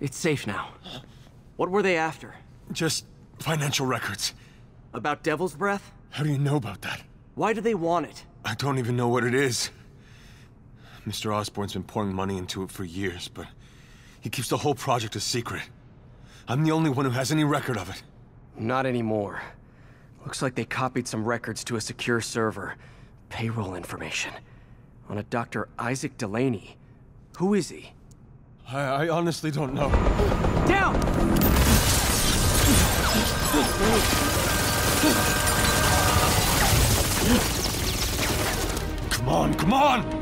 It's safe now. What were they after? Just financial records. About Devil's Breath? How do you know about that? Why do they want it? I don't even know what it is. Mr. Osborn's been pouring money into it for years, but he keeps the whole project a secret. I'm the only one who has any record of it. Not anymore. Looks like they copied some records to a secure server. Payroll information. On a Dr. Isaac Delaney. Who is he? I, I honestly don't know. Down! Come on, come on!